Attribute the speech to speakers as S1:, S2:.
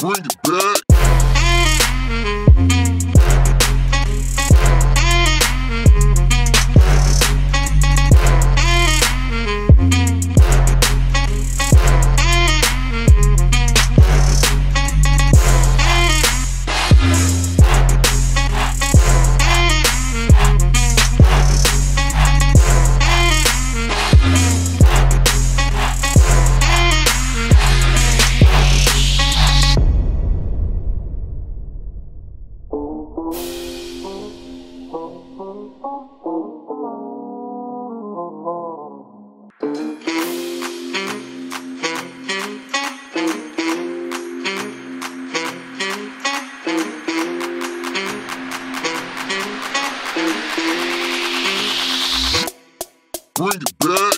S1: Bring it back. bring it back.